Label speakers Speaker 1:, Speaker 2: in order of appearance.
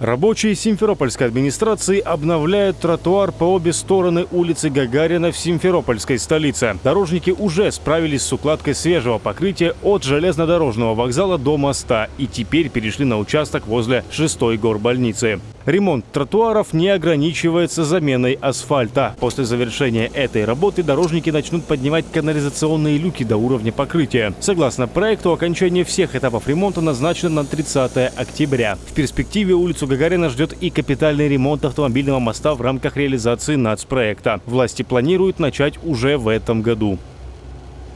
Speaker 1: Рабочие Симферопольской администрации обновляют тротуар по обе стороны улицы Гагарина в Симферопольской столице. Дорожники уже справились с укладкой свежего покрытия от железнодорожного вокзала до моста и теперь перешли на участок возле 6-й горбольницы. Ремонт тротуаров не ограничивается заменой асфальта. После завершения этой работы дорожники начнут поднимать канализационные люки до уровня покрытия. Согласно проекту, окончание всех этапов ремонта назначено на 30 октября. В перспективе улицу Гагарина ждет и капитальный ремонт автомобильного моста в рамках реализации нацпроекта. Власти планируют начать уже в этом году.